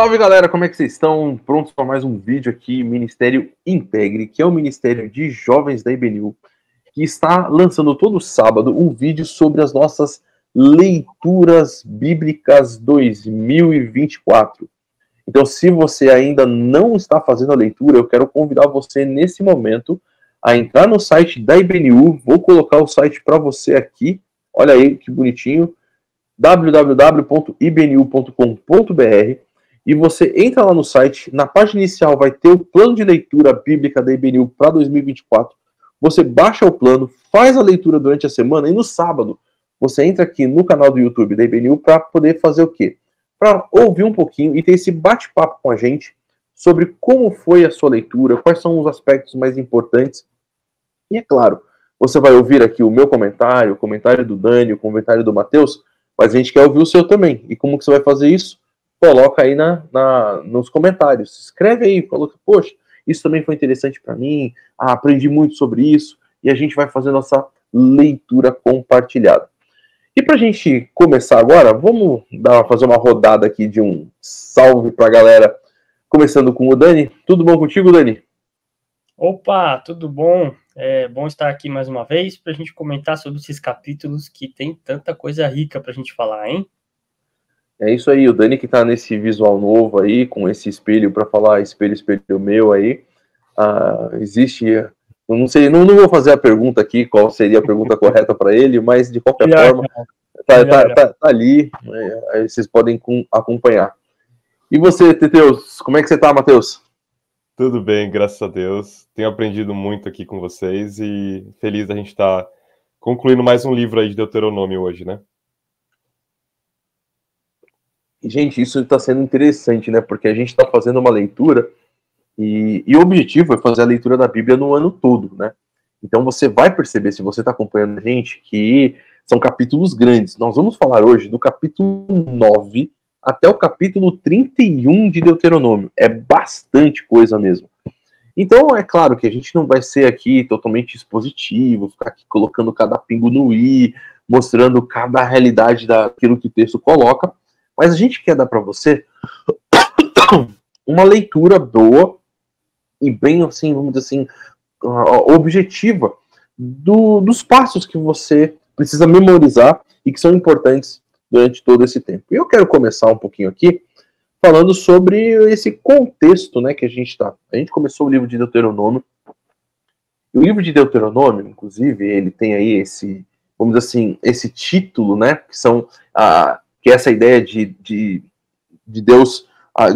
Salve galera, como é que vocês estão? Prontos para mais um vídeo aqui, Ministério Integre, que é o Ministério de Jovens da IBNU, que está lançando todo sábado um vídeo sobre as nossas leituras bíblicas 2024. Então, se você ainda não está fazendo a leitura, eu quero convidar você nesse momento a entrar no site da IBNU. Vou colocar o site para você aqui. Olha aí que bonitinho www.ibnu.com.br e você entra lá no site, na página inicial vai ter o plano de leitura bíblica da IBNU para 2024. Você baixa o plano, faz a leitura durante a semana e no sábado você entra aqui no canal do YouTube da IBNU para poder fazer o quê? Para ouvir um pouquinho e ter esse bate-papo com a gente sobre como foi a sua leitura, quais são os aspectos mais importantes. E é claro, você vai ouvir aqui o meu comentário, o comentário do Dani, o comentário do Matheus, mas a gente quer ouvir o seu também. E como que você vai fazer isso? Coloca aí na, na nos comentários. Escreve aí, coloca, poxa, isso também foi interessante para mim, ah, aprendi muito sobre isso, e a gente vai fazer nossa leitura compartilhada. E para a gente começar agora, vamos dar, fazer uma rodada aqui de um salve para a galera, começando com o Dani. Tudo bom contigo, Dani? Opa, tudo bom? É bom estar aqui mais uma vez para a gente comentar sobre esses capítulos que tem tanta coisa rica para a gente falar, hein? É isso aí, o Dani que está nesse visual novo aí, com esse espelho para falar espelho, espelho meu aí. Ah, existe. Eu não sei, não, não vou fazer a pergunta aqui, qual seria a pergunta correta para ele, mas de qualquer forma, tá, tá, tá, tá, ali, né, aí vocês podem acompanhar. E você, Teteus, como é que você tá, Matheus? Tudo bem, graças a Deus. Tenho aprendido muito aqui com vocês e feliz da gente estar tá concluindo mais um livro aí de Deuteronômio hoje, né? Gente, isso está sendo interessante, né? Porque a gente está fazendo uma leitura e, e, o objetivo é fazer a leitura da Bíblia no ano todo, né? Então você vai perceber, se você está acompanhando a gente, que são capítulos grandes. Nós vamos falar hoje do capítulo 9 até o capítulo 31 de Deuteronômio. É bastante coisa mesmo. Então, é claro que a gente não vai ser aqui totalmente expositivo, ficar aqui colocando cada pingo no i, mostrando cada realidade daquilo que o texto coloca, mas a gente quer dar para você uma leitura boa e bem assim, vamos dizer assim, objetiva do, dos passos que você precisa memorizar e que são importantes durante todo esse tempo. E eu quero começar um pouquinho aqui falando sobre esse contexto né, que a gente está. A gente começou o livro de Deuteronômio. E o livro de Deuteronômio, inclusive, ele tem aí esse, vamos dizer assim, esse título, né? Que são a, que é essa ideia de, de, de Deus,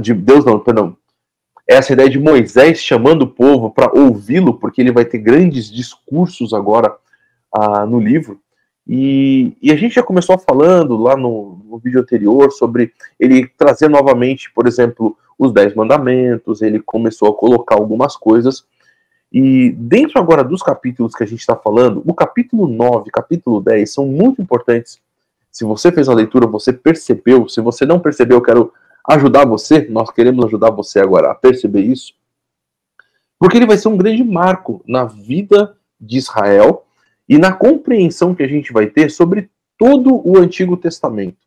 de Deus não, perdão, essa ideia de Moisés chamando o povo para ouvi-lo, porque ele vai ter grandes discursos agora ah, no livro. E, e, a gente já começou falando lá no, no, vídeo anterior sobre ele trazer novamente, por exemplo, os Dez Mandamentos, ele começou a colocar algumas coisas. E dentro agora dos capítulos que a gente está falando, o capítulo 9, capítulo 10 são muito importantes. Se você fez a leitura, você percebeu. Se você não percebeu, eu quero ajudar você. Nós queremos ajudar você agora a perceber isso. Porque ele vai ser um grande marco na vida de Israel e na compreensão que a gente vai ter sobre todo o Antigo Testamento.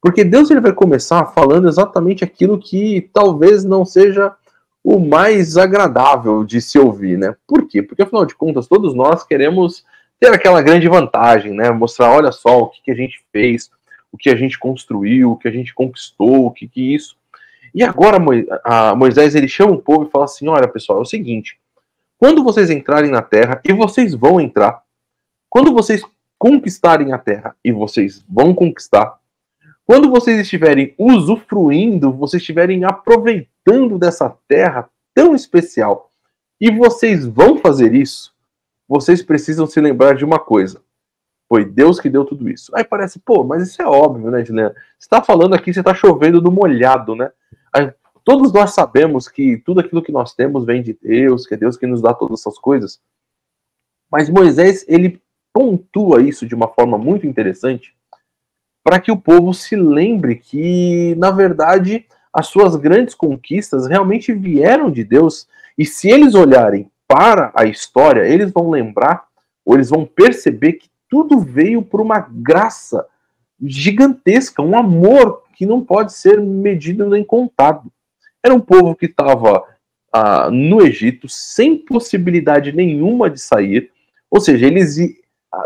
Porque Deus ele vai começar falando exatamente aquilo que talvez não seja o mais agradável de se ouvir, né? Por quê? Porque afinal de contas, todos nós queremos ter aquela grande vantagem, né? Mostrar, olha só, o que, que a gente fez, o que a gente construiu, o que a gente conquistou, o que que isso. E agora Moisés ele chama o povo e fala assim: olha pessoal, é o seguinte, quando vocês entrarem na terra, e vocês vão entrar, quando vocês conquistarem a terra, e vocês vão conquistar, quando vocês estiverem usufruindo, vocês estiverem aproveitando dessa terra tão especial, e vocês vão fazer isso, vocês precisam se lembrar de uma coisa. Foi Deus que deu tudo isso. Aí parece, pô, mas isso é óbvio, né, Juliana? Você está falando aqui, você está chovendo no molhado, né? Aí, todos nós sabemos que tudo aquilo que nós temos vem de Deus, que é Deus que nos dá todas essas coisas. Mas Moisés, ele pontua isso de uma forma muito interessante para que o povo se lembre que, na verdade, as suas grandes conquistas realmente vieram de Deus. E se eles olharem para a história, eles vão lembrar, ou eles vão perceber que tudo veio por uma graça gigantesca, um amor que não pode ser medido nem contado. Era um povo que estava ah, no Egito sem possibilidade nenhuma de sair, ou seja, eles, de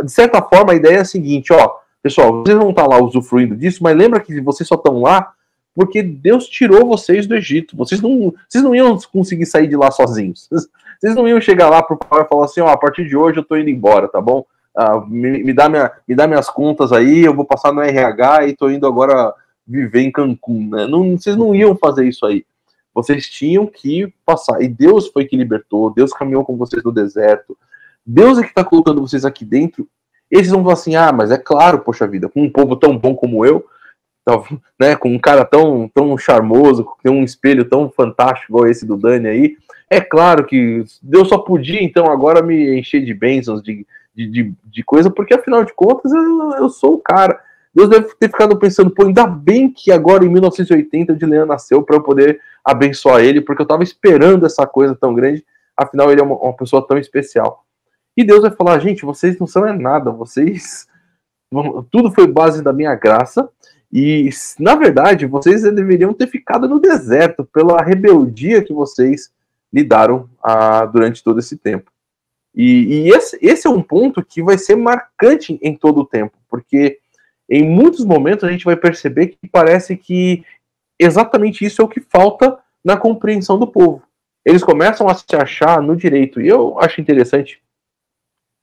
certa forma, a ideia é a seguinte: ó, pessoal, vocês vão estar lá usufruindo disso, mas lembra que vocês só estão lá porque Deus tirou vocês do Egito. Vocês não, vocês não iam conseguir sair de lá sozinhos. Vocês não iam chegar lá pro pai e falar assim, ó, a partir de hoje eu tô indo embora, tá bom? Ah, me, me, dá minha, me dá minhas contas aí, eu vou passar no RH e tô indo agora viver em Cancún, né? Não, vocês não iam fazer isso aí. Vocês tinham que passar. E Deus foi que libertou, Deus caminhou com vocês no deserto. Deus é que está colocando vocês aqui dentro. Eles vão falar assim: ah, mas é claro, poxa vida, com um povo tão bom como eu, né, com um cara tão, tão charmoso, com um espelho tão fantástico igual esse do Dani aí, é claro que Deus só podia então agora me encher de bênçãos, de, de, de, de coisa, porque afinal de contas eu, eu sou o cara. Deus deve ter ficado pensando, pô, ainda bem que agora em 1980 o Dilean nasceu para eu poder abençoar ele, porque eu estava esperando essa coisa tão grande, afinal ele é uma, uma, pessoa tão especial. E Deus vai falar, gente, vocês não são é nada, vocês. Tudo foi base da minha graça, e na verdade vocês deveriam ter ficado no deserto pela rebeldia que vocês lidaram ah, durante todo esse tempo. E, e esse, esse é um ponto que vai ser marcante em todo o tempo, porque em muitos momentos a gente vai perceber que parece que exatamente isso é o que falta na compreensão do povo. Eles começam a se achar no direito, e eu acho interessante.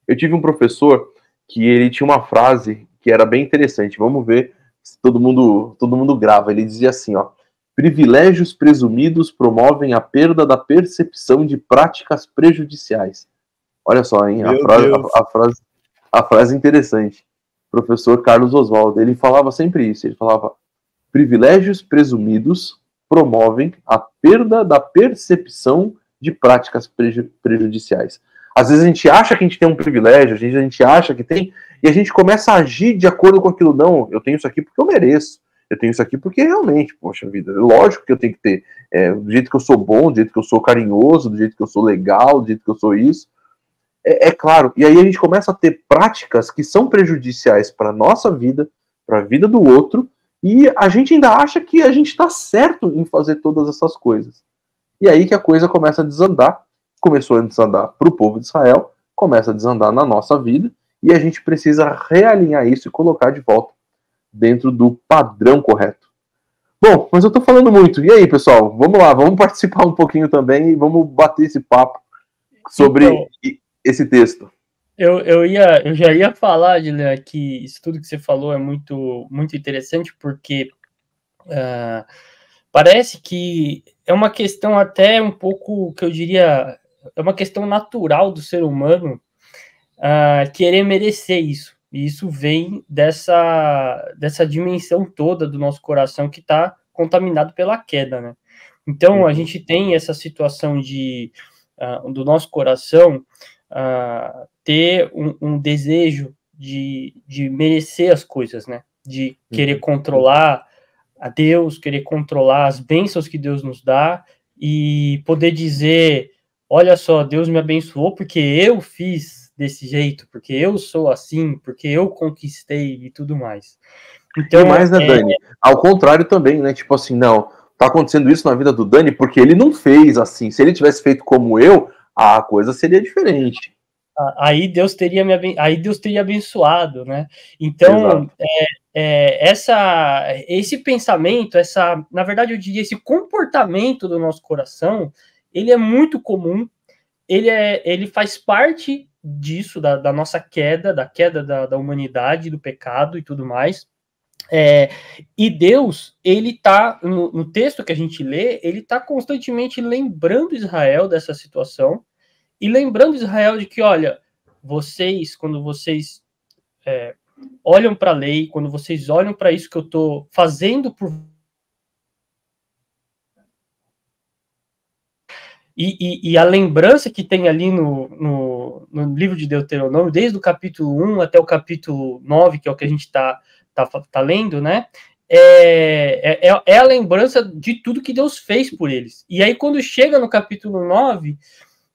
Eu tive um professor que ele tinha uma frase que era bem interessante. Vamos ver todo mundo, todo mundo grava. Ele dizia assim, ó: Privilégios presumidos promovem a perda da percepção de práticas prejudiciais. Olha só, hein? A frase, a, a, frase, a frase interessante professor Carlos Oswaldo, ele falava sempre isso, ele falava privilégios presumidos promovem a perda da percepção de práticas prejudiciais. Às vezes a gente acha que a gente tem um privilégio, a gente, a gente acha que tem, e a gente começa a agir de acordo com aquilo. Não, eu tenho isso aqui porque eu mereço. Eu tenho isso aqui porque realmente, poxa vida, lógico que eu tenho que ter. É, do jeito que eu sou bom, do jeito que eu sou carinhoso, do jeito que eu sou legal, do jeito que eu sou isso. É, é claro, e aí a gente começa a ter práticas que são prejudiciais para nossa vida, para a vida do outro, e a gente ainda acha que a gente está certo em fazer todas essas coisas. E aí que a coisa começa a desandar, começou a desandar para o povo de Israel, começa a desandar na nossa vida, e a gente precisa realinhar isso e colocar de volta dentro do padrão correto. Bom, mas eu estou falando muito. E aí, pessoal? Vamos lá, vamos participar um pouquinho também e vamos bater esse papo sobre então, esse texto? Eu, eu, ia, eu já ia falar, Dilean, que isso tudo que você falou é muito, muito interessante, porque uh, parece que é uma questão até um pouco, que eu diria, é uma questão natural do ser humano uh, querer merecer isso. E isso vem dessa, dessa dimensão toda do nosso coração que está contaminado pela queda, né? Então, a uhum. gente tem essa situação de, uh, do nosso coração uh, ter um, um, desejo de, de merecer as coisas, né? De querer uhum. controlar a Deus, querer controlar as bênçãos que Deus nos dá e poder dizer: olha só, Deus me abençoou porque eu fiz desse jeito, porque eu sou assim, porque eu conquistei e tudo mais. Então, e mais, né, é... Dani? Ao contrário também, né? Tipo assim, não, tá acontecendo isso na vida do Dani porque ele não fez assim. Se ele tivesse feito como eu, a coisa seria diferente. Aí Deus teria me aí Deus teria abençoado, né? Então é, é, essa esse pensamento, essa na verdade eu diria esse comportamento do nosso coração, ele é muito comum. Ele é ele faz parte disso da, da nossa queda, da queda da, da humanidade, do pecado e tudo mais. É, e Deus, ele tá no, no, texto que a gente lê, ele tá constantemente lembrando Israel dessa situação e lembrando Israel de que, olha, vocês, quando vocês é, olham para a lei, quando vocês olham para isso que eu estou fazendo por E, e, e, a lembrança que tem ali no, no, no, livro de Deuteronômio, desde o capítulo 1 até o capítulo 9, que é o que a gente está tá, tá lendo, né? É, é, é, a lembrança de tudo que Deus fez por eles. E aí, quando chega no capítulo 9,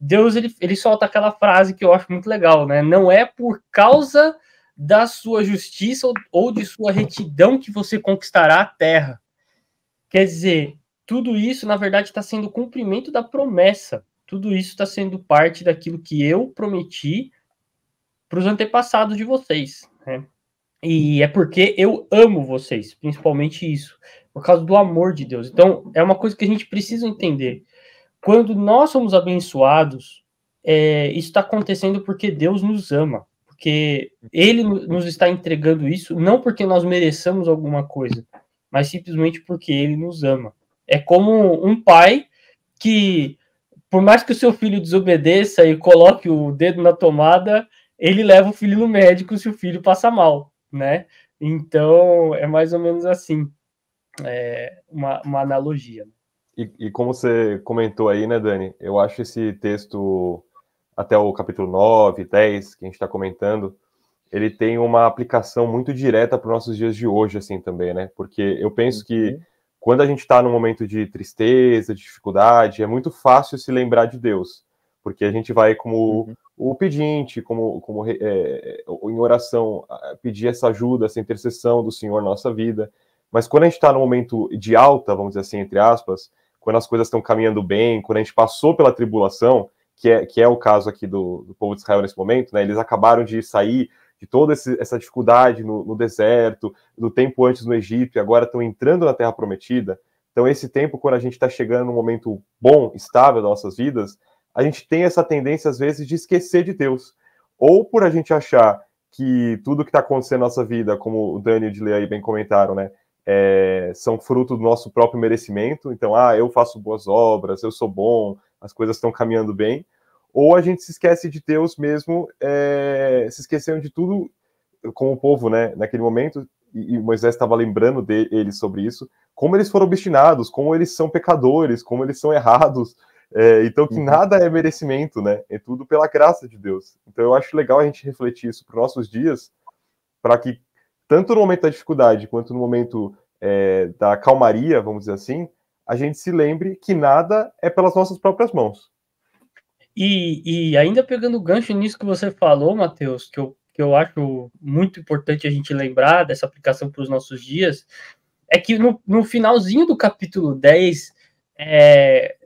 Deus ele, ele solta aquela frase que eu acho muito legal, né? Não é por causa da sua justiça ou, ou de sua retidão que você conquistará a terra, Quer dizer, tudo isso, na verdade, está sendo cumprimento da promessa. Tudo isso está sendo parte daquilo que eu prometi para os antepassados de vocês. Né? E é porque eu amo vocês, principalmente isso, por causa do amor de Deus. Então, é uma coisa que a gente precisa entender. Quando nós somos abençoados, é, isso está acontecendo porque Deus nos ama, porque Ele nos está entregando isso, não porque nós mereçamos alguma coisa, mas simplesmente porque Ele nos ama. É como um pai que, por mais que o seu filho desobedeça e coloque o dedo na tomada, ele leva o filho no médico se o filho passa mal, né? Então, é mais ou menos assim, é uma, uma analogia. E, e, como você comentou aí, né, Dani, eu acho esse texto, até o capítulo 9, 10, que a gente está comentando, ele tem uma aplicação muito direta para os nossos dias de hoje, assim, também, né? Porque eu penso que uhum. Quando a gente está num momento de tristeza, de dificuldade, é muito fácil se lembrar de Deus, porque a gente vai como uhum o pedinte, como, como é, em oração, pedir essa ajuda, essa intercessão do Senhor na nossa vida. Mas quando a gente está no momento de alta, vamos dizer assim, entre aspas, quando as coisas estão caminhando bem, quando a gente passou pela tribulação, que é, que é o caso aqui do, do povo de Israel nesse momento, né? Eles acabaram de sair de toda esse, essa dificuldade no, no, deserto, do tempo antes no Egito, e agora estão entrando na Terra Prometida. Então, esse tempo, quando a gente está chegando num momento bom, estável das nossas vidas, a gente tem essa tendência, às vezes, de esquecer de Deus. Ou por a gente achar que tudo que está acontecendo na nossa vida, como o Dani e o Dilei bem comentaram, né, é, são fruto do nosso próprio merecimento. Então, ah, eu faço boas obras, eu sou bom, as coisas estão caminhando bem. Ou a gente se esquece de Deus mesmo, é, se esquecendo de tudo, como o povo, né, naquele momento, e, e Moisés estava lembrando deles sobre isso, como eles foram obstinados, como eles são pecadores, como eles são errados, é, então, que uhum. nada é merecimento, né? É tudo pela graça de Deus. Então, eu acho legal a gente refletir isso para os nossos dias, para que, tanto no momento da dificuldade quanto no momento é, da calmaria, vamos dizer assim, a gente se lembre que nada é pelas nossas próprias mãos. E, e ainda pegando o gancho nisso que você falou, Matheus, que eu, que eu acho muito importante a gente lembrar dessa aplicação para os nossos dias, é que no, no finalzinho do capítulo 10, é,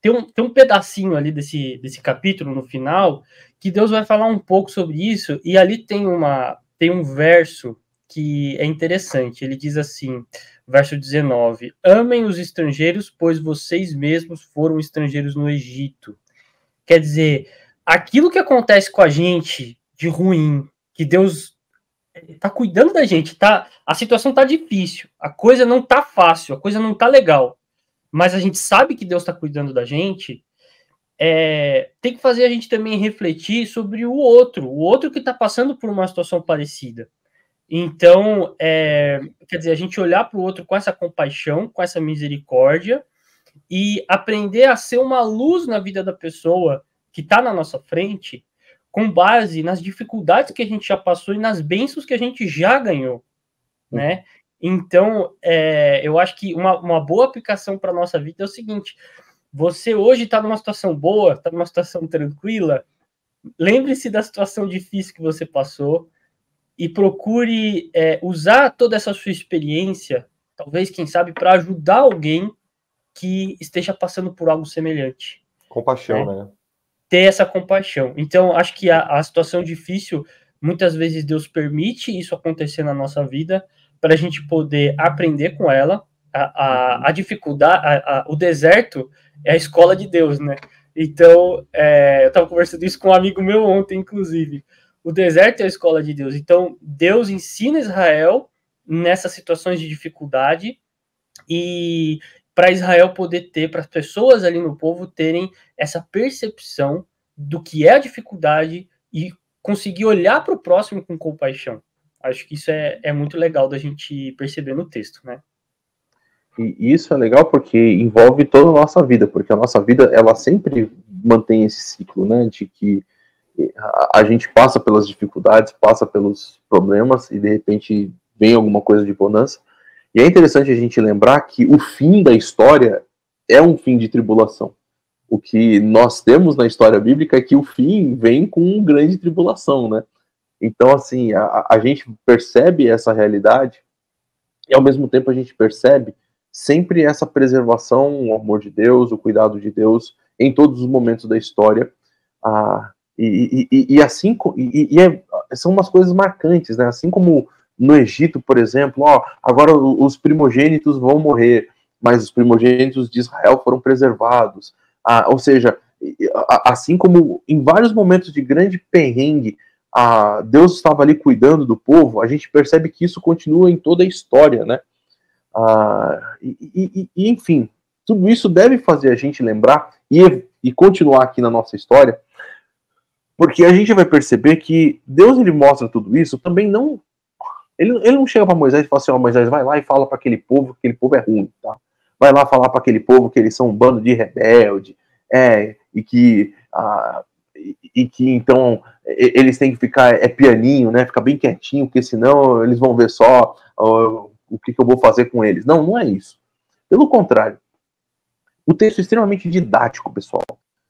tem um, tem um pedacinho ali desse, desse capítulo no final que Deus vai falar um pouco sobre isso, e ali tem, uma, tem um verso que é interessante. Ele diz assim, verso 19: Amem os estrangeiros, pois vocês mesmos foram estrangeiros no Egito. Quer dizer, aquilo que acontece com a gente de ruim, que Deus está cuidando da gente, tá? A situação tá difícil, a coisa não tá fácil, a coisa não tá legal mas a gente sabe que Deus está cuidando da gente, é, tem que fazer a gente também refletir sobre o outro, o outro que está passando por uma situação parecida. Então, é, quer dizer, a gente olhar para o outro com essa compaixão, com essa misericórdia e aprender a ser uma luz na vida da pessoa que está na nossa frente, com base nas dificuldades que a gente já passou e nas bênçãos que a gente já ganhou, né? Então, é, eu acho que uma, uma boa aplicação para a nossa vida é o seguinte: você hoje está numa situação boa, está numa situação tranquila, lembre-se da situação difícil que você passou e procure é, usar toda essa sua experiência, talvez, quem sabe, para ajudar alguém que esteja passando por algo semelhante. Compaixão, né? né? Ter essa compaixão. Então, acho que a, a situação difícil, muitas vezes Deus permite isso acontecer na nossa vida para a gente poder aprender com ela. A, a, a dificuldade, a, a, o deserto é a escola de Deus, né? Então, é, eu estava conversando isso com um amigo meu ontem, inclusive. O deserto é a escola de Deus. Então, Deus ensina Israel nessas situações de dificuldade e para Israel poder ter, para as pessoas ali no povo terem essa percepção do que é a dificuldade e conseguir olhar para o próximo com compaixão. Acho que isso é, é muito legal da gente perceber no texto, né? E isso é legal porque envolve toda a nossa vida, porque a nossa vida ela sempre mantém esse ciclo, né, de que a, a gente passa pelas dificuldades, passa pelos problemas e de repente vem alguma coisa de bonança. E é interessante a gente lembrar que o fim da história é um fim de tribulação. O que nós temos na história bíblica é que o fim vem com grande tribulação, né? Então, assim, a, a gente percebe essa realidade e, ao mesmo tempo, a gente percebe sempre essa preservação, o amor de Deus, o cuidado de Deus em todos os momentos da história. Ah, e, e, e, assim e, e é, são umas coisas marcantes, né? Assim como no Egito, por exemplo, ó, agora os primogênitos vão morrer, mas os primogênitos de Israel foram preservados. Ah, ou seja, assim como em vários momentos de grande perrengue, ah, Deus estava ali cuidando do povo, a gente percebe que isso continua em toda a história, né? Ah, e, e, enfim, tudo isso deve fazer a gente lembrar e, e continuar aqui na nossa história, porque a gente vai perceber que Deus ele mostra tudo isso também não. Ele, ele não chega para Moisés e fala assim: Ó, oh, Moisés, vai lá e fala para aquele povo que aquele povo é ruim, tá? Vai lá falar para aquele povo que eles são um bando de rebelde, é, e que, ah, e, e, que então eles têm que ficar, é pianinho, né? Ficar bem quietinho, porque senão eles vão ver só o que, que eu vou fazer com eles. Não, não é isso. Pelo contrário, o texto é extremamente didático, pessoal.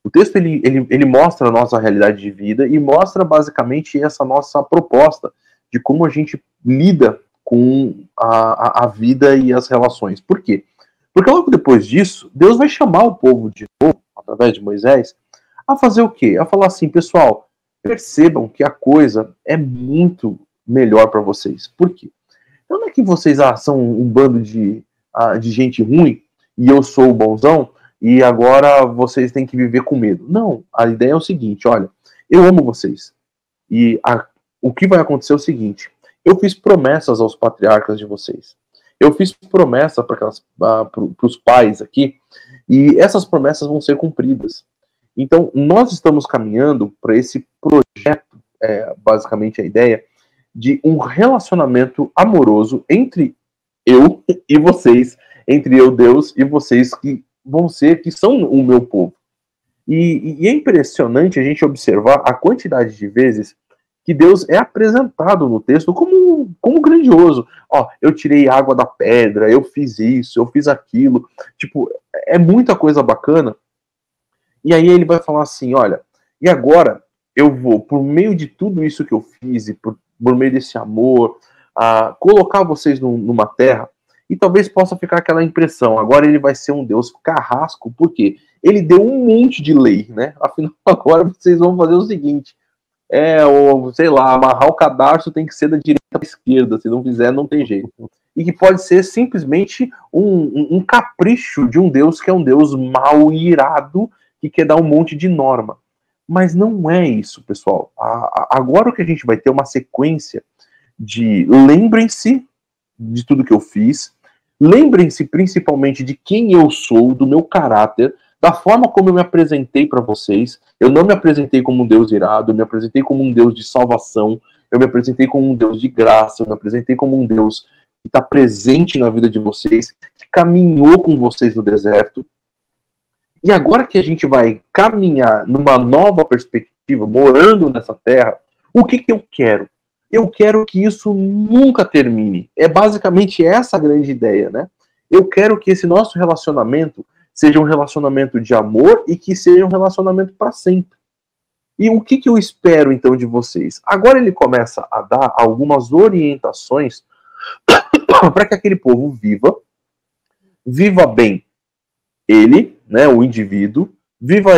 O texto ele, ele, ele mostra a nossa realidade de vida e mostra basicamente essa nossa proposta de como a gente lida com a, a, vida e as relações. Por quê? Porque logo depois disso, Deus vai chamar o povo de novo, através de Moisés, a fazer o quê? A falar assim, pessoal, percebam que a coisa é muito melhor para vocês. Por quê? Então não é que vocês ah, são um bando de, ah, de gente ruim e eu sou o bonzão e agora vocês têm que viver com medo. Não, a ideia é o seguinte, olha, eu amo vocês. E a, o que vai acontecer é o seguinte, eu fiz promessas aos patriarcas de vocês. Eu fiz promessa para os pais aqui, e essas promessas vão ser cumpridas. Então, nós estamos caminhando para esse projeto, é, basicamente a ideia, de um relacionamento amoroso entre eu e vocês, entre eu, Deus, e vocês que vão ser, que são o meu povo. E, e, é impressionante a gente observar a quantidade de vezes que Deus é apresentado no texto como, como grandioso. Ó, eu tirei água da pedra, eu fiz isso, eu fiz aquilo. Tipo, é muita coisa bacana. E aí ele vai falar assim: olha, e agora eu vou, por meio de tudo isso que eu fiz e por por meio desse amor, a colocar vocês numa terra e talvez possa ficar aquela impressão, agora ele vai ser um Deus carrasco, porque ele deu um monte de lei, né? Afinal, agora vocês vão fazer o seguinte, é, ou, sei lá, amarrar o cadarço tem que ser da direita para esquerda, se não fizer, não tem jeito. E que pode ser simplesmente um, um, capricho de um Deus que é um Deus mal irado, que quer dar um monte de norma. Mas não é isso, pessoal. agora o que a gente vai ter é uma sequência de lembrem-se de tudo que eu fiz, lembrem-se principalmente de quem eu sou, do meu caráter, da forma como eu me apresentei para vocês. Eu não me apresentei como um Deus irado, eu me apresentei como um Deus de salvação, eu me apresentei como um Deus de graça, eu me apresentei como um Deus que está presente na vida de vocês, que caminhou com vocês no deserto, e agora que a gente vai caminhar numa nova perspectiva, morando nessa terra, o que, que eu quero? Eu quero que isso nunca termine. É basicamente essa a grande ideia, né? Eu quero que esse nosso relacionamento seja um relacionamento de amor e que seja um relacionamento para sempre. E o que, que eu espero então de vocês? Agora ele começa a dar algumas orientações para que aquele povo viva, viva bem ele, né, o indivíduo, viva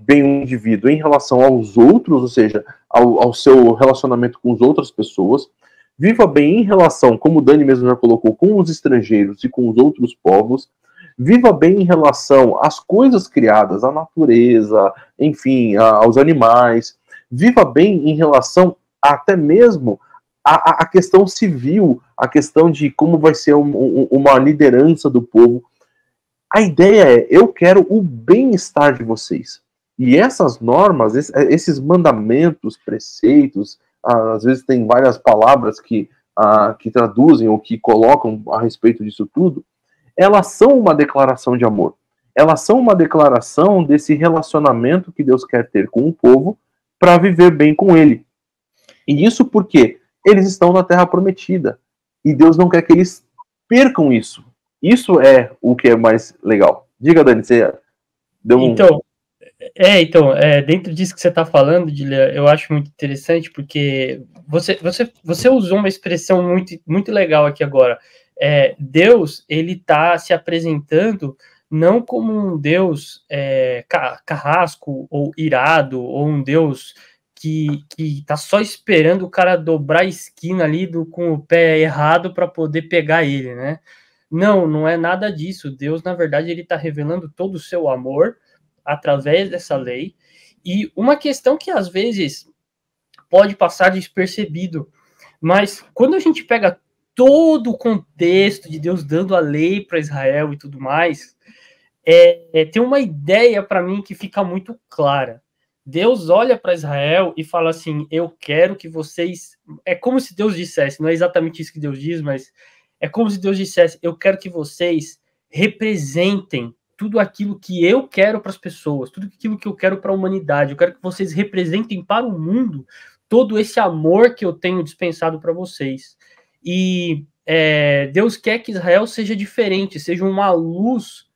bem o indivíduo em relação aos outros, ou seja, ao, ao, seu relacionamento com as outras pessoas, viva bem em relação, como o Dani mesmo já colocou, com os estrangeiros e com os outros povos, viva bem em relação às coisas criadas, à natureza, enfim, a, aos animais, viva bem em relação até mesmo à, à questão civil, a questão de como vai ser um, um, uma liderança do povo, a ideia é: eu quero o bem-estar de vocês. E essas normas, esses mandamentos, preceitos, às vezes tem várias palavras que, que traduzem ou que colocam a respeito disso tudo, elas são uma declaração de amor. Elas são uma declaração desse relacionamento que Deus quer ter com o povo para viver bem com ele. E isso porque eles estão na terra prometida. E Deus não quer que eles percam isso. Isso é o que é mais legal. Diga, Dani, você deu um... Então, é, então, é, dentro disso que você está falando, Dilia, eu acho muito interessante, porque você, você, você usou uma expressão muito, muito legal aqui agora. É, Deus ele está se apresentando não como um Deus é, carrasco ou irado, ou um Deus que, que tá só esperando o cara dobrar a esquina ali do, com o pé errado para poder pegar ele, né? Não, não é nada disso. Deus, na verdade, ele está revelando todo o seu amor através dessa lei. E uma questão que às vezes pode passar despercebido, mas quando a gente pega todo o contexto de Deus dando a lei para Israel e tudo mais, é, é, tem uma ideia para mim que fica muito clara. Deus olha para Israel e fala assim: Eu quero que vocês. É como se Deus dissesse, não é exatamente isso que Deus diz, mas é como se Deus dissesse: Eu quero que vocês representem tudo aquilo que eu quero para as pessoas, tudo aquilo que eu quero para a humanidade. Eu quero que vocês representem para o mundo todo esse amor que eu tenho dispensado para vocês. E é, Deus quer que Israel seja diferente, seja uma luz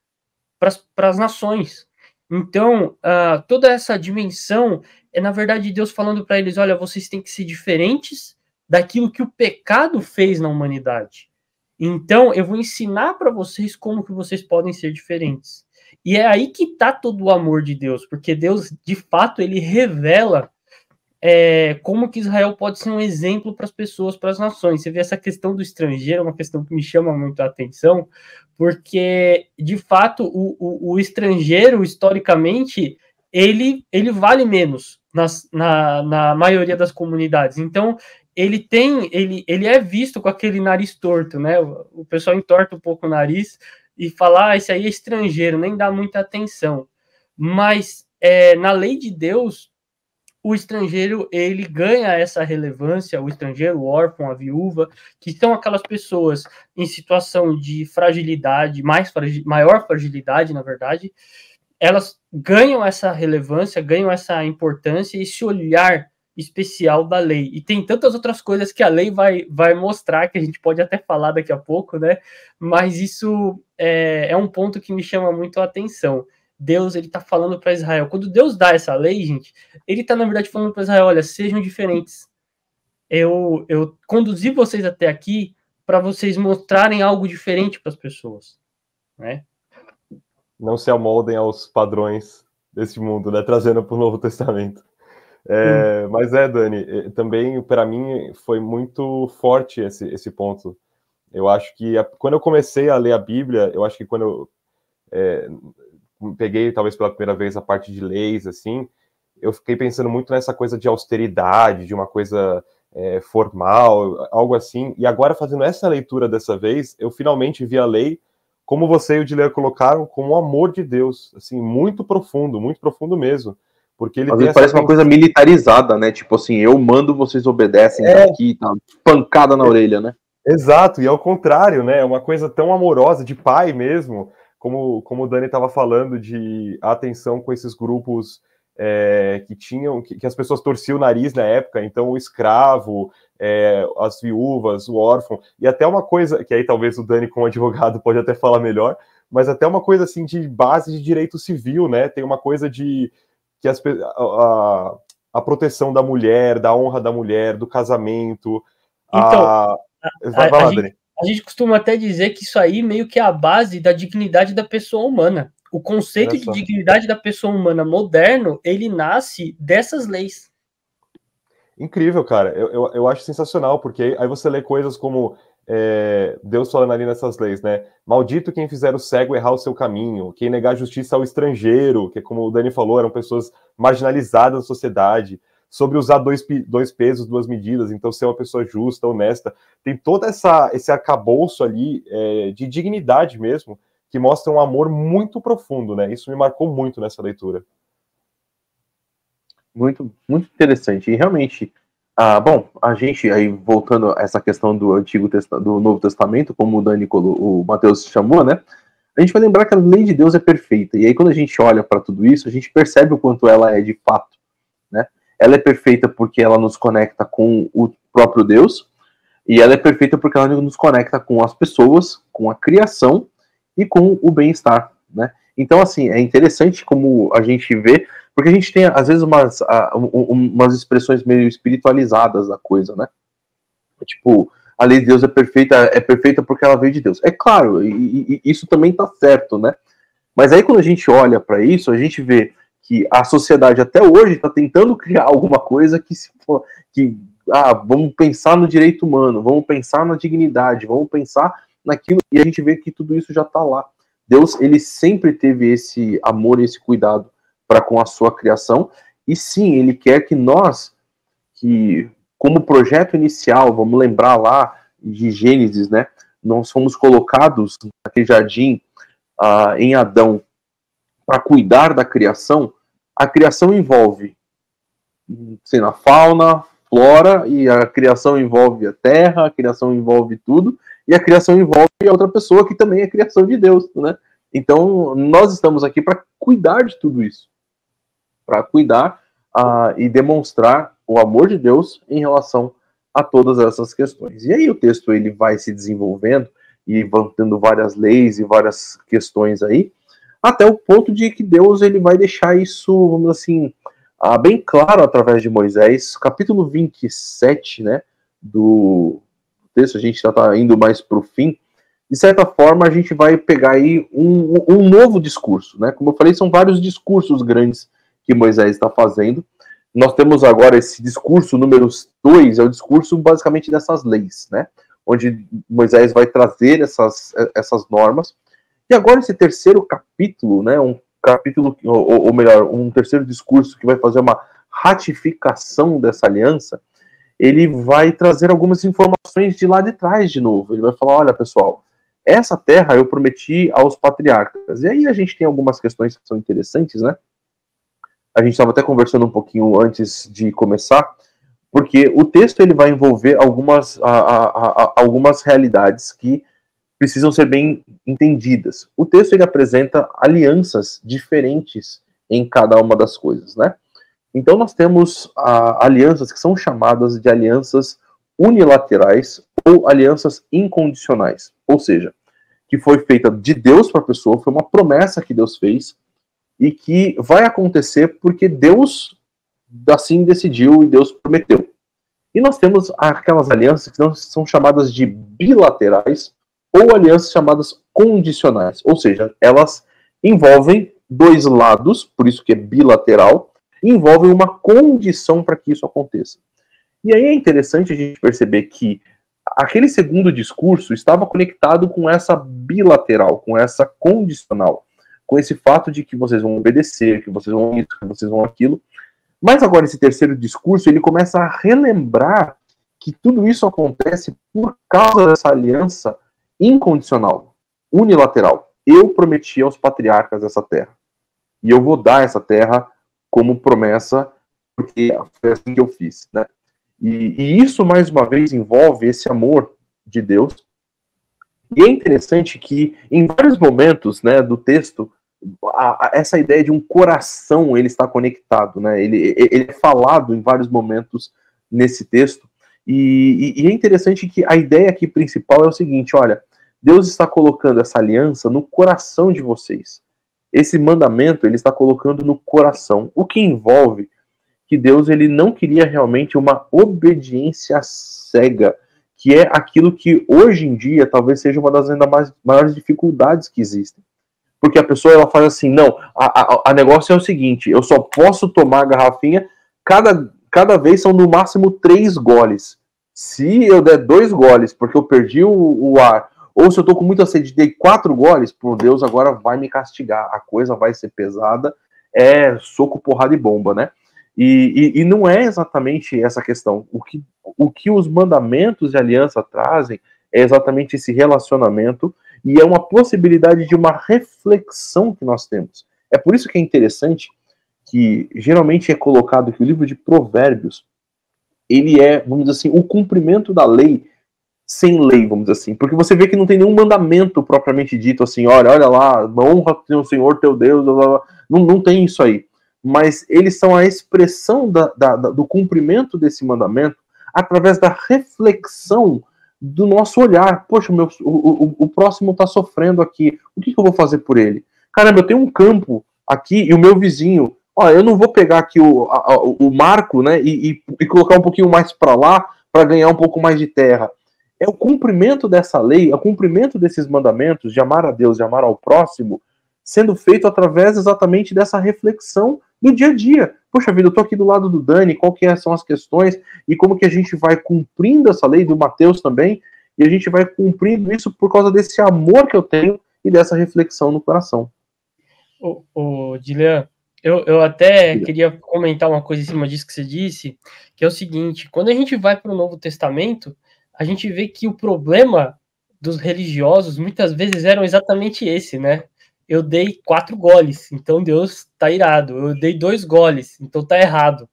para as nações. Então, uh, toda essa dimensão é, na verdade, Deus falando para eles: olha, vocês têm que ser diferentes daquilo que o pecado fez na humanidade. Então, eu vou ensinar para vocês como que vocês podem ser diferentes. E é aí que está todo o amor de Deus, porque Deus, de fato, ele revela é, como que Israel pode ser um exemplo para as pessoas, para as nações. Você vê essa questão do estrangeiro, é uma questão que me chama muito a atenção, porque, de fato, o, o, o estrangeiro, historicamente, ele, ele vale menos nas, na, na maioria das comunidades. Então, ele tem, ele, ele é visto com aquele nariz torto, né? O, o pessoal entorta um pouco o nariz e fala, ah, esse aí é estrangeiro, nem dá muita atenção. Mas é, na lei de Deus, o estrangeiro ele ganha essa relevância, o estrangeiro, o órfão, a viúva, que são aquelas pessoas em situação de fragilidade, mais maior fragilidade, na verdade, elas ganham essa relevância, ganham essa importância e esse olhar especial da lei. E tem tantas outras coisas que a lei vai, vai mostrar, que a gente pode até falar daqui a pouco, né? Mas isso é, é um ponto que me chama muito a atenção. Deus ele está falando para Israel. Quando Deus dá essa lei, gente, ele está na verdade falando para Israel: olha, sejam diferentes. Eu, eu conduzi vocês até aqui para vocês mostrarem algo diferente para as pessoas, né? Não se amoldem aos padrões desse mundo, né? Trazendo para o Novo Testamento. É, hum. Mas é, Dani, é, também para mim foi muito forte esse, esse ponto. Eu acho que a, quando eu comecei a ler a Bíblia, eu acho que quando eu é, peguei talvez pela primeira vez a parte de leis, assim, eu fiquei pensando muito nessa coisa de austeridade, de uma coisa é, formal, algo assim. E agora, fazendo essa leitura dessa vez, eu finalmente vi a lei, como você e o Dileia colocaram, como o amor de Deus, assim, muito profundo, muito profundo mesmo. Porque ele Às vezes parece uma coisa militarizada, né? Tipo assim, eu mando, vocês obedecem é... aqui, tá? pancada na orelha, né? Exato, e ao contrário, né? É uma coisa tão amorosa, de pai mesmo, como, como o Dani estava falando, de atenção com esses grupos é, que tinham, que, que, as pessoas torciam o nariz na época, então o escravo, é, as viúvas, o órfão, e até uma coisa, que aí talvez o Dani, como advogado, pode até falar melhor, mas até uma coisa assim de base de direito civil, né? Tem uma coisa de que as, a, a proteção da mulher, da honra da mulher, do casamento. Então, a... Vai, vai lá, Dani a gente costuma até dizer que isso aí meio que é a base da dignidade da pessoa humana. O conceito de dignidade da pessoa humana moderno, ele nasce dessas leis. Incrível, cara. Eu, eu, eu acho sensacional, porque aí você lê coisas como é, Deus falando ali nessas leis, né? Maldito quem fizer o cego errar o seu caminho, quem negar justiça ao estrangeiro, que como o Dani falou, eram pessoas marginalizadas da sociedade sobre usar dois, dois pesos, duas medidas, então ser uma pessoa justa, honesta. Tem todo essa, esse arcabouço ali é, de dignidade mesmo, que mostra um amor muito profundo, né? Isso me marcou muito nessa leitura. Muito, muito interessante. E realmente, ah, bom, a gente aí voltando a essa questão do Antigo do Novo Testamento, como o Dani, o Mateus chamou, né? A gente vai lembrar que a lei de Deus é perfeita. E aí quando a gente olha para tudo isso, a gente percebe o quanto ela é de fato? Ela é perfeita porque ela nos conecta com o próprio Deus, e ela é perfeita porque ela nos conecta com as pessoas, com a criação e com o bem-estar, né? Então, assim, é interessante como a gente vê, porque a gente tem, às vezes, umas, umas expressões meio espiritualizadas da coisa, né? Tipo, a lei de Deus é perfeita, é perfeita porque ela veio de Deus. É claro, e, e isso também está certo, né? Mas aí quando a gente olha para isso, a gente vê que a sociedade até hoje está tentando criar alguma coisa que se for, que ah, vamos pensar no direito humano, vamos pensar na dignidade, vamos pensar naquilo e a gente vê que tudo isso já está lá. Deus ele sempre teve esse amor, esse cuidado para com a sua criação e sim, ele quer que nós que como projeto inicial, vamos lembrar lá de Gênesis, né? Nós fomos colocados naquele jardim uh, em Adão para cuidar da criação. A criação envolve, sei na fauna, flora, e a criação envolve a terra, a criação envolve tudo, e a criação envolve a outra pessoa que também é criação de Deus, né? Então, nós estamos aqui para cuidar de tudo isso, para cuidar uh, e demonstrar o amor de Deus em relação a todas essas questões. E aí o texto ele vai se desenvolvendo e vão tendo várias leis e várias questões aí, até o ponto de que Deus ele vai deixar isso, vamos assim, ah, bem claro através de Moisés, capítulo 27, né, do texto, a gente já está indo mais para o fim, de certa forma a gente vai pegar aí um, um novo discurso, né, como eu falei, são vários discursos grandes que Moisés está fazendo, nós temos agora esse discurso número 2, é o discurso basicamente dessas leis, né? Onde Moisés vai trazer essas, essas normas. E agora esse terceiro capítulo, né? Um capítulo, ou, ou melhor, um terceiro discurso que vai fazer uma ratificação dessa aliança, ele vai trazer algumas informações de lá de trás de novo. Ele vai falar: olha, pessoal, essa terra eu prometi aos patriarcas. E aí a gente tem algumas questões que são interessantes, né? a gente estava até conversando um pouquinho antes de começar, porque o texto ele vai envolver algumas, a, a, a, algumas realidades que precisam ser bem entendidas. O texto ele apresenta alianças diferentes em cada uma das coisas, né? Então nós temos alianças que são chamadas de alianças unilaterais ou alianças incondicionais, ou seja, que foi feita de Deus para a pessoa, foi uma promessa que Deus fez e que vai acontecer porque Deus assim decidiu e Deus prometeu. E nós temos aquelas alianças que são chamadas de bilaterais ou alianças chamadas condicionais, ou seja, elas envolvem dois lados, por isso que é bilateral, envolvem uma condição para que isso aconteça. E aí é interessante a gente perceber que aquele segundo discurso estava conectado com essa bilateral, com essa condicional com esse fato de que vocês vão obedecer, que vocês vão isso, que vocês vão aquilo. Mas agora esse terceiro discurso, ele começa a relembrar que tudo isso acontece por causa dessa aliança incondicional, unilateral. Eu prometi aos patriarcas essa terra. E eu vou dar essa terra como promessa, porque foi assim que eu fiz, né? E, e isso, mais uma vez, envolve esse amor de Deus. E é interessante que, em vários momentos né, do texto, a, a, essa ideia de um coração ele está conectado, né? Ele, ele é falado em vários momentos nesse texto. E, e, e, é interessante que a ideia aqui principal é o seguinte: olha, Deus está colocando essa aliança no coração de vocês. Esse mandamento ele está colocando no coração, o que envolve que Deus ele não queria realmente uma obediência cega, que é aquilo que hoje em dia talvez seja uma das ainda mais, maiores dificuldades que existem porque a pessoa ela faz assim, não, a, a, a negócio é o seguinte, eu só posso tomar a garrafinha, cada, cada vez são no máximo três goles. Se eu der dois goles, porque eu perdi o, o ar, ou se eu tô com muita sede, dei quatro goles, por Deus, agora vai me castigar, a coisa vai ser pesada, é soco, porrada e bomba, né? E, e, e não é exatamente essa questão. O que, o que os mandamentos de aliança trazem é exatamente esse relacionamento e é uma possibilidade de uma reflexão que nós temos. É por isso que é interessante que geralmente é colocado que o livro de Provérbios ele é, vamos dizer assim, o cumprimento da lei sem lei, vamos dizer assim, porque você vê que não tem nenhum mandamento propriamente dito assim, olha, olha lá, honra o Senhor teu Deus, blá, blá, blá. Não, não tem isso aí. Mas eles são a expressão da, da, da, do cumprimento desse mandamento através da reflexão do nosso olhar. Poxa, meu, o, o, o próximo está sofrendo aqui. O que, que, eu vou fazer por ele? Caramba, eu tenho um campo aqui e o meu vizinho. Ó, eu não vou pegar aqui o, a, o marco, né, e, e, e colocar um pouquinho mais para lá para ganhar um pouco mais de terra. É o cumprimento dessa lei, é o cumprimento desses mandamentos de amar a Deus, de amar ao próximo, sendo feito através exatamente dessa reflexão do dia a dia. Poxa vida, eu tô aqui do lado do Dani, qual que são as questões e como que a gente vai cumprindo essa lei do Mateus também, e a gente vai cumprindo isso por causa desse amor que eu tenho e dessa reflexão no coração. O, o eu, eu até queria comentar uma coisa em cima disso que você disse, que é o seguinte: quando a gente vai para o Novo Testamento, a gente vê que o problema dos religiosos muitas vezes eram exatamente esse, né? Eu dei quatro goles, então Deus tá irado. Eu dei dois goles, então tá errado.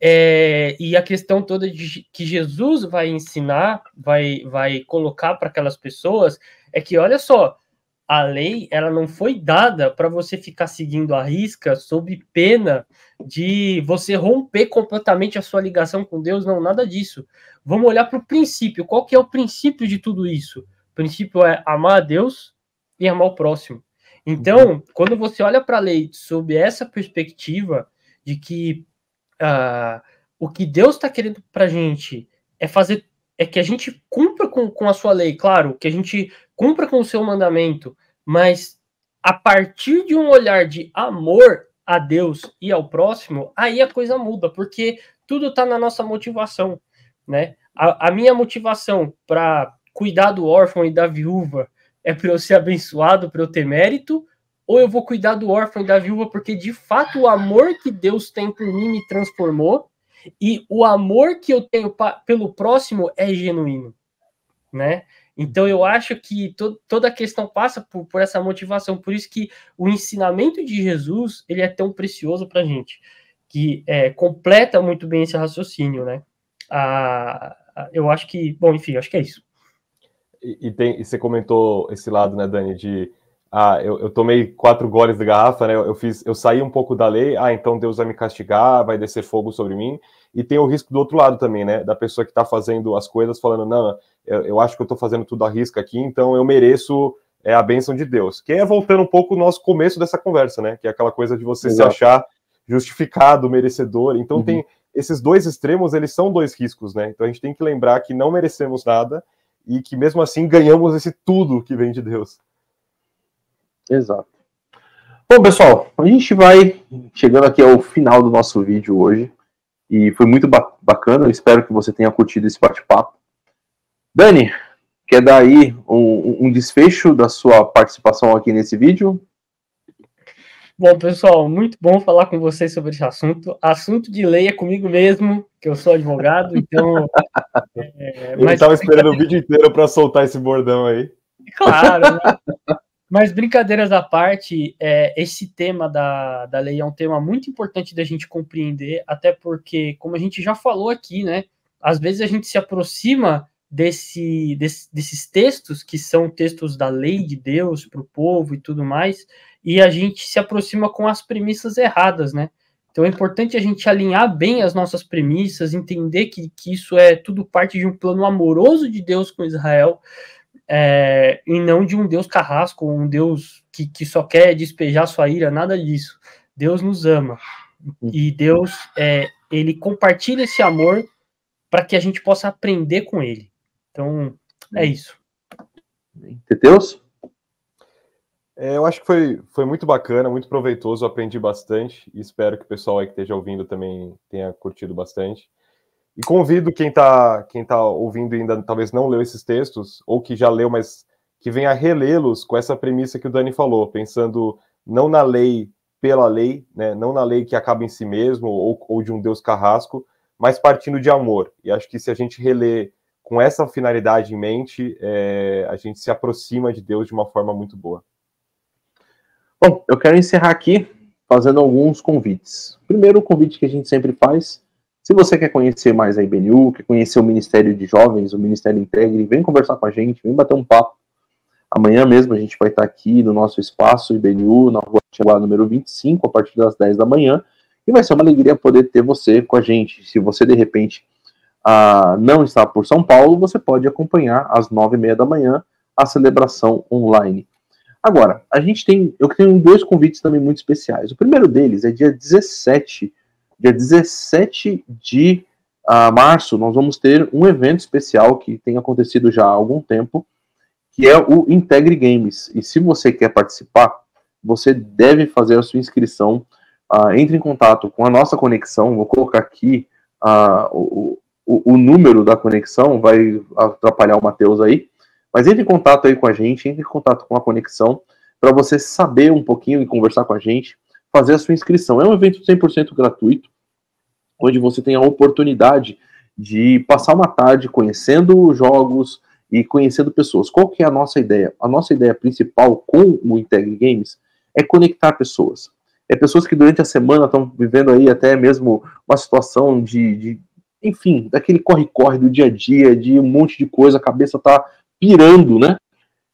É, e a questão toda de que Jesus vai ensinar, vai, vai colocar para aquelas pessoas é que, olha só, a lei ela não foi dada para você ficar seguindo a risca sob pena de você romper completamente a sua ligação com Deus, não, nada disso. Vamos olhar para o princípio. Qual que é o princípio de tudo isso? O princípio é amar a Deus e amar o próximo. Então, uhum. quando você olha para a lei sob essa perspectiva de que uh, o que Deus está querendo para a gente é fazer é que a gente cumpra com, com a sua lei, claro, que a gente cumpra com o seu mandamento, mas a partir de um olhar de amor a Deus e ao próximo, aí a coisa muda, porque tudo está na nossa motivação, né? A, a minha motivação para cuidar do órfão e da viúva é para eu ser abençoado, para eu ter mérito, ou eu vou cuidar do órfão e da viúva porque de fato o amor que Deus tem por mim me transformou e o amor que eu tenho pelo próximo é genuíno, né? Então eu acho que to toda a questão passa por, por, essa motivação, por isso que o ensinamento de Jesus ele é tão precioso para a gente, que é, completa muito bem esse raciocínio, né? Ah, eu acho que, bom, enfim, acho que é isso. E, e, tem, e você comentou esse lado, né, Dani, de ah, eu, eu tomei quatro goles de garrafa, né? Eu, eu, fiz, eu saí um pouco da lei, ah, então Deus vai me castigar, vai descer fogo sobre mim. E tem o risco do outro lado também, né? Da pessoa que está fazendo as coisas falando, não, eu, eu acho que eu estou fazendo tudo a risco aqui, então eu mereço é, a bênção de Deus. Que é voltando um pouco o nosso começo dessa conversa, né? Que é aquela coisa de você Exato. se achar justificado, merecedor. Então uhum. tem esses dois extremos, eles são dois riscos, né? Então a gente tem que lembrar que não merecemos nada e que mesmo assim ganhamos esse tudo que vem de Deus. Exato. Bom, pessoal, a gente vai chegando aqui ao final do nosso vídeo hoje. E foi muito bacana. Eu espero que você tenha curtido esse bate-papo. Dani, quer dar aí um, um, desfecho da sua participação aqui nesse vídeo? Bom, pessoal, muito bom falar com vocês sobre esse assunto. Assunto de lei é comigo mesmo, que eu sou advogado, então. É, Ele estava esperando o vídeo inteiro para soltar esse bordão aí. Claro. Né? Mas brincadeiras à parte, é, esse tema da, da lei é um tema muito importante da gente compreender, até porque, como a gente já falou aqui, né? Às vezes a gente se aproxima desse, desse desses textos, que são textos da lei de Deus para o povo e tudo mais, e a gente se aproxima com as premissas erradas, né? Então é importante a gente alinhar bem as nossas premissas, entender que, que isso é tudo parte de um plano amoroso de Deus com Israel, é, e não de um Deus carrasco, um Deus que, que só quer despejar sua ira, nada disso. Deus nos ama e Deus é, ele compartilha esse amor para que a gente possa aprender com ele. Então é isso. Deus? É, eu acho que foi, foi muito bacana, muito proveitoso, aprendi bastante e espero que o pessoal aí que esteja ouvindo também tenha curtido bastante. E convido quem está quem tá ouvindo e ainda talvez não leu esses textos, ou que já leu, mas que venha relê-los com essa premissa que o Dani falou, pensando não na lei pela lei, né, não na lei que acaba em si mesmo, ou, ou de um Deus carrasco, mas partindo de amor. E acho que se a gente relê com essa finalidade em mente, é, a gente se aproxima de Deus de uma forma muito boa. Bom, eu quero encerrar aqui fazendo alguns convites. Primeiro, o convite que a gente sempre faz se você quer conhecer mais a IBNU, quer conhecer o Ministério de Jovens, o Ministério Integre, vem conversar com a gente, vem bater um papo. Amanhã mesmo a gente vai estar aqui no nosso espaço IBNU, na rua Tiaguá, número 25, a partir das 10 da manhã. E vai ser uma alegria poder ter você com a gente. Se você, de repente, ah, não está por São Paulo, você pode acompanhar às 9h30 da manhã a celebração online. Agora, a gente tem, eu tenho dois convites também muito especiais. O primeiro deles é dia 17 dia 17 de a março, nós vamos ter um evento especial que tem acontecido já há algum tempo, que é o Integre Games. E se você quer participar, você deve fazer a sua inscrição. Uh, entre em contato com a nossa conexão. Vou colocar aqui uh, o, o, o, número da conexão, vai atrapalhar o Matheus aí. Mas entre em contato aí com a gente, entre em contato com a conexão, para você saber um pouquinho e conversar com a gente, fazer a sua inscrição. É um evento 100% gratuito onde você tem a oportunidade de passar uma tarde conhecendo jogos e conhecendo pessoas. Qual que é a nossa ideia? A nossa ideia principal com o Integre Games é conectar pessoas. É pessoas que durante a semana estão vivendo aí até mesmo uma situação de, de enfim, daquele corre-corre do dia a dia, de um monte de coisa, a cabeça tá pirando, né?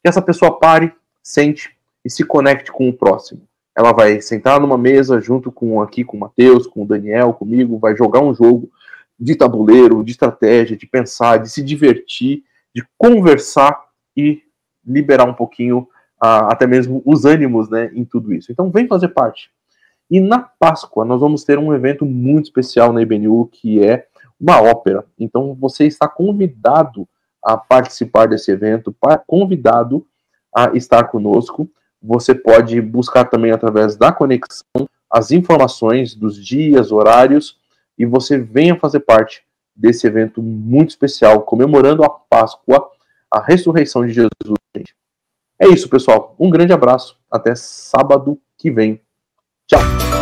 Que essa pessoa pare, sente e se conecte com o próximo ela vai sentar numa mesa junto com aqui com o Matheus, com o Daniel, comigo, vai jogar um jogo de tabuleiro, de estratégia, de pensar, de se divertir, de conversar e liberar um pouquinho uh, até mesmo os ânimos, né, em tudo isso. Então vem fazer parte. E na Páscoa nós vamos ter um evento muito especial na IBNU que é uma ópera. Então você está convidado a participar desse evento, convidado a estar conosco. Você pode buscar também através da conexão as informações dos dias, horários, e você venha fazer parte desse evento muito especial, comemorando a Páscoa, a ressurreição de Jesus. É isso, pessoal. Um grande abraço. Até sábado que vem. Tchau.